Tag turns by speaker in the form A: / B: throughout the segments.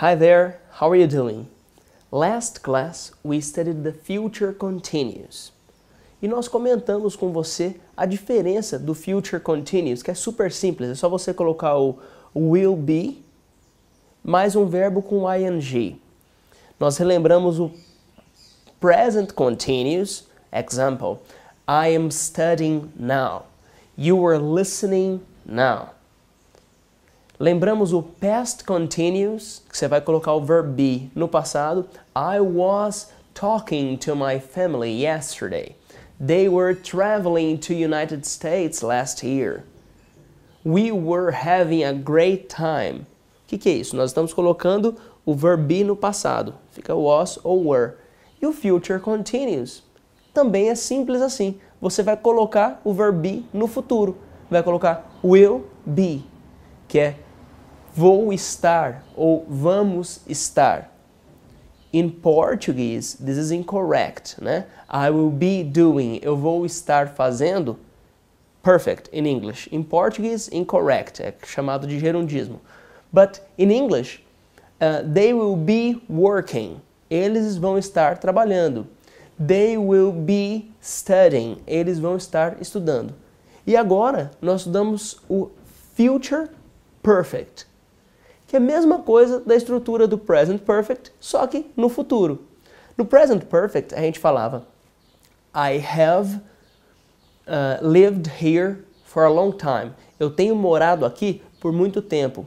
A: Hi there, how are you doing? Last class we studied the future continuous. E nós comentamos com você a diferença do future continuous, que é super simples, é só você colocar o will be mais um verbo com ing. Nós relembramos o present continuous, example, I am studying now. You are listening now. Lembramos o past continuous, que você vai colocar o verb be no passado. I was talking to my family yesterday. They were traveling to United States last year. We were having a great time. O que, que é isso? Nós estamos colocando o verb be no passado. Fica was ou were. E o future continuous também é simples assim. Você vai colocar o verb be no futuro. Vai colocar will be, que é vou estar ou vamos estar. In Portuguese, this is incorrect, né? I will be doing, eu vou estar fazendo. Perfect in English. In Portuguese, incorrect, é chamado de gerundismo. But in English, uh, they will be working. Eles vão estar trabalhando. They will be studying. Eles vão estar estudando. E agora nós estudamos o future perfect que é a mesma coisa da estrutura do present perfect, só que no futuro. No present perfect, a gente falava I have uh, lived here for a long time. Eu tenho morado aqui por muito tempo.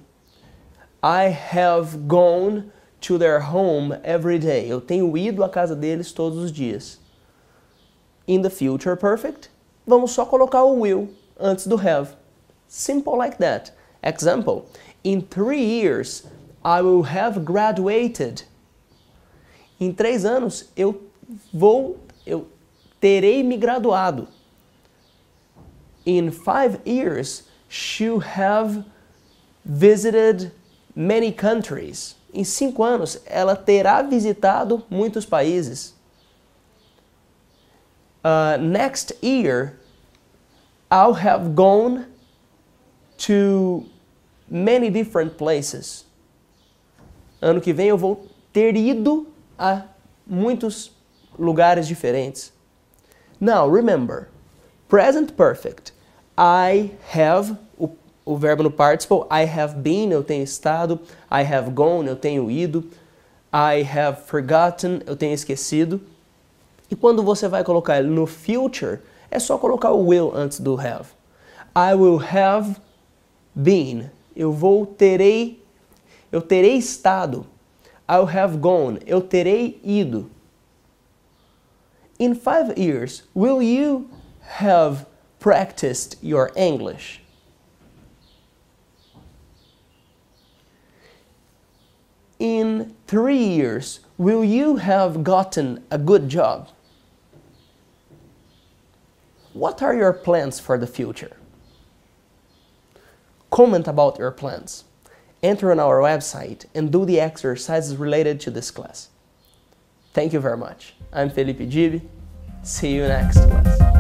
A: I have gone to their home every day. Eu tenho ido à casa deles todos os dias. In the future perfect, vamos só colocar o will antes do have. Simple like that. Example, In three years, I will have graduated. Em três anos, eu vou, eu terei me graduado. In five years, she'll have visited many countries. Em cinco anos, ela terá visitado muitos países. Uh, next year, I'll have gone to many different places. Ano que vem eu vou ter ido a muitos lugares diferentes. Now, remember, present perfect. I have, o, o verbo no participle, I have been, eu tenho estado. I have gone, eu tenho ido. I have forgotten, eu tenho esquecido. E quando você vai colocar ele no future, é só colocar o will antes do have. I will have been eu vou terei eu terei estado. I'll have gone. Eu terei ido. In five years, will you have practiced your English? In three years, will you have gotten a good job? What are your plans for the future? Comment about your plans. Enter on our website and do the exercises related to this class. Thank you very much. I'm Felipe Gibi. See you next class.